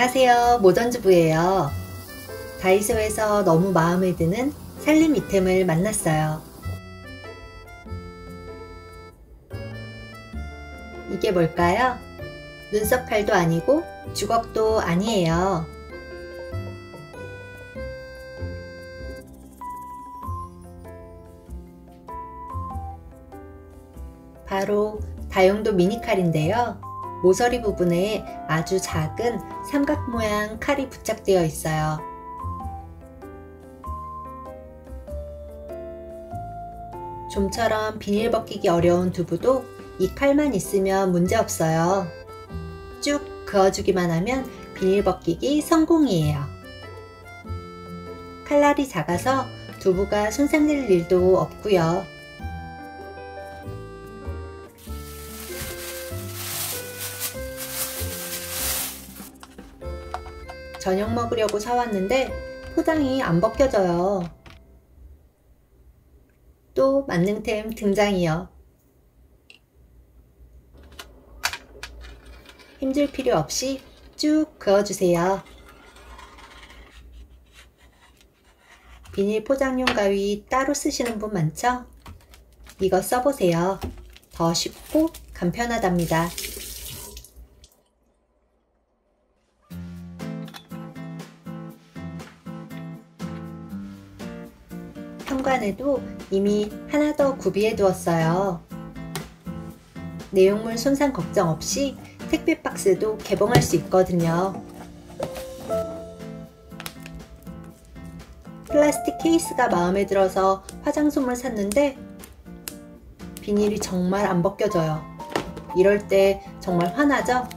안녕하세요. 모던주부예요. 다이소에서 너무 마음에 드는 살림 이템을 만났어요. 이게 뭘까요? 눈썹 칼도 아니고 주걱도 아니에요. 바로 다용도 미니칼인데요. 모서리 부분에 아주 작은 삼각 모양 칼이 부착되어 있어요. 좀처럼 비닐 벗기기 어려운 두부도 이 칼만 있으면 문제없어요. 쭉 그어주기만 하면 비닐 벗기기 성공이에요. 칼날이 작아서 두부가 손상될 일도 없고요. 저녁 먹으려고 사왔는데 포장이 안 벗겨져요. 또 만능템 등장이요. 힘줄 필요 없이 쭉 그어주세요. 비닐 포장용 가위 따로 쓰시는 분 많죠? 이거 써보세요. 더 쉽고 간편하답니다. 현관에도 이미 하나 더 구비해 두었어요. 내용물 손상 걱정 없이 택배 박스도 개봉할 수 있거든요. 플라스틱 케이스가 마음에 들어서 화장솜을 샀는데 비닐이 정말 안 벗겨져요. 이럴 때 정말 화나죠?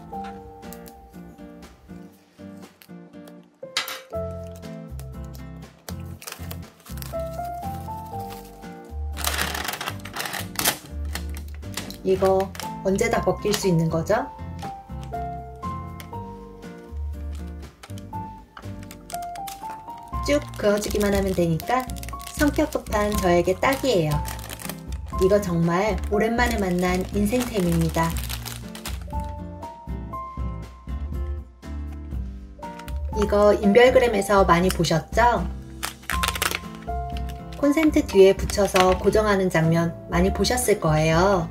이거 언제 다 벗길 수 있는 거죠? 쭉 그어주기만 하면 되니까 성격 급한 저에게 딱이에요. 이거 정말 오랜만에 만난 인생템입니다. 이거 인별그램에서 많이 보셨죠? 콘센트 뒤에 붙여서 고정하는 장면 많이 보셨을 거예요.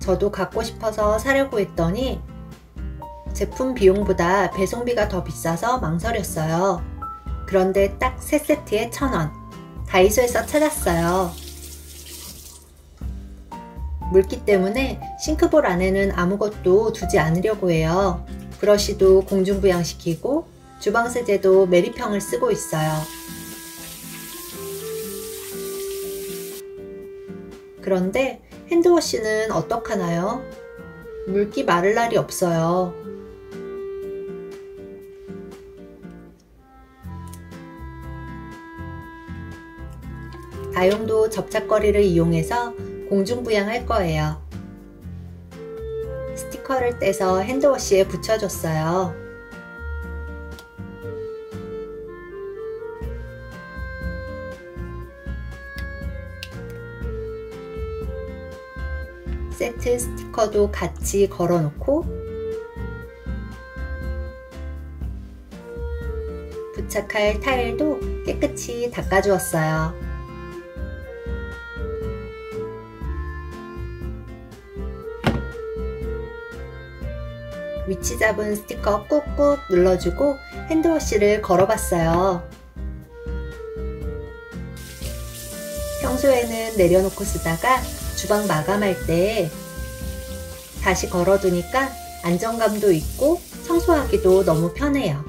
저도 갖고 싶어서 사려고 했더니 제품 비용보다 배송비가 더 비싸서 망설였어요. 그런데 딱 3세트에 1,000원. 다이소에서 찾았어요. 물기 때문에 싱크볼 안에는 아무것도 두지 않으려고 해요. 브러쉬도 공중부양시키고 주방 세제도 메리평을 쓰고 있어요. 그런데 핸드워시는 어떡하나요? 물기 마를 날이 없어요. 다용도 접착거리를 이용해서 공중부양할 거예요. 스티커를 떼서 핸드워시에 붙여줬어요. 세트 스티커도 같이 걸어놓고 부착할 타일도 깨끗이 닦아주었어요. 위치 잡은 스티커 꾹꾹 눌러주고 핸드워시를 걸어봤어요. 평소에는 내려놓고 쓰다가 주방 마감할 때 다시 걸어두니까 안정감도 있고 청소하기도 너무 편해요.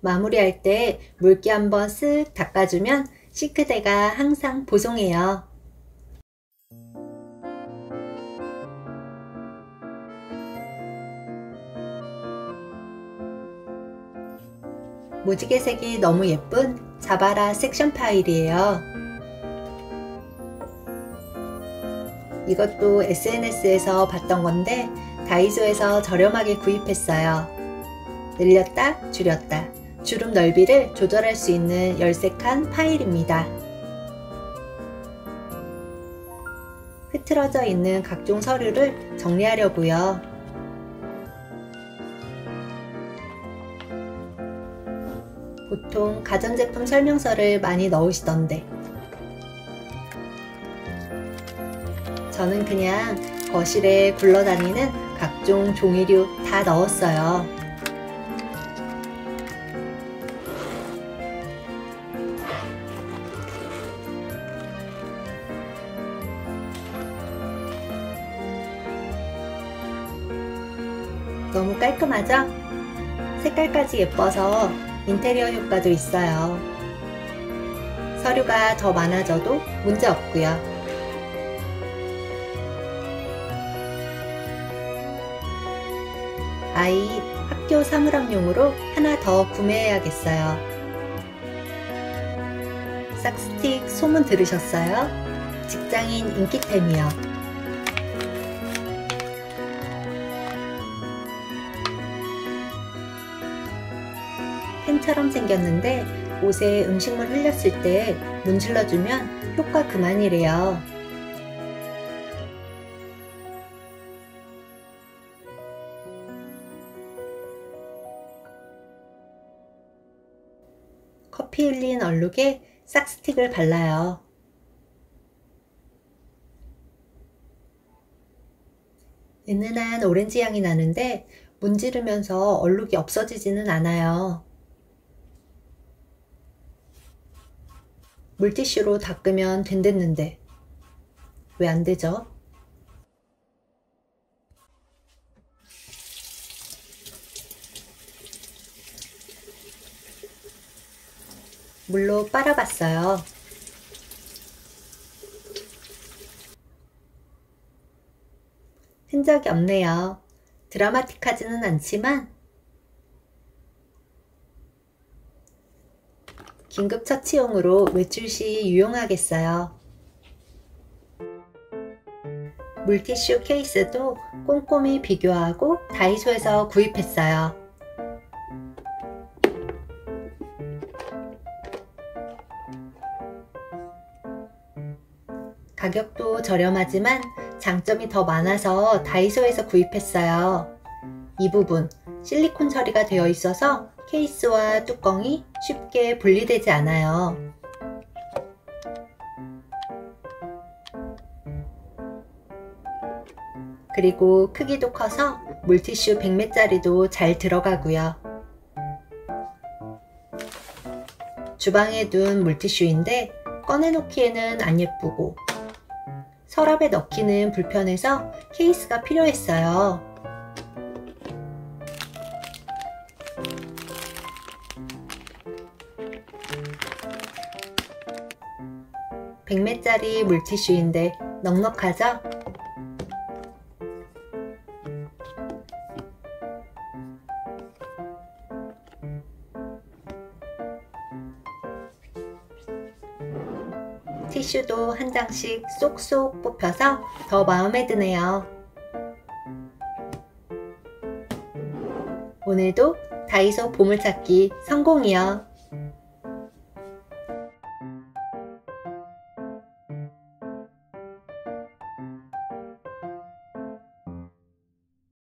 마무리할 때 물기 한번 쓱 닦아주면 싱크대가 항상 보송해요. 무지개 색이 너무 예쁜 자바라 섹션 파일이에요. 이것도 SNS에서 봤던 건데 다이소에서 저렴하게 구입했어요. 늘렸다 줄였다 주름 넓이를 조절할 수 있는 열색한 파일입니다. 흐트러져 있는 각종 서류를 정리하려고요. 보통 가전제품 설명서를 많이 넣으시던데 저는 그냥 거실에 굴러다니는 각종 종이류 다 넣었어요. 너무 깔끔하죠? 색깔까지 예뻐서 인테리어 효과도 있어요. 서류가 더 많아져도 문제 없고요. 아이 학교 사물함용으로 하나 더 구매해야겠어요. 싹스틱 소문 들으셨어요? 직장인 인기템이요. 펜처럼 생겼는데 옷에 음식물 흘렸을 때 문질러주면 효과 그만이래요. 커피 흘린 얼룩에 싹스틱을 발라요. 은은한 오렌지 향이 나는데 문지르면서 얼룩이 없어지지는 않아요. 물티슈로 닦으면 된댔는데 왜 안 되죠? 물로 빨아봤어요. 흔적이 없네요. 드라마틱하지는 않지만 긴급 처치용으로 외출 시 유용하겠어요. 물티슈 케이스도 꼼꼼히 비교하고 다이소에서 구입했어요. 가격도 저렴하지만 장점이 더 많아서 다이소에서 구입했어요. 이 부분 실리콘 처리가 되어 있어서 케이스와 뚜껑이 쉽게 분리되지 않아요. 그리고 크기도 커서 물티슈 100매짜리도 잘 들어가고요. 주방에 둔 물티슈인데 꺼내놓기에는 안 예쁘고 서랍에 넣기는 불편해서 케이스가 필요했어요. 100매짜리 물티슈인데 넉넉하죠? 티슈도 한 장씩 쏙쏙 뽑혀서 더 마음에 드네요. 오늘도 다이소 보물찾기 성공이요.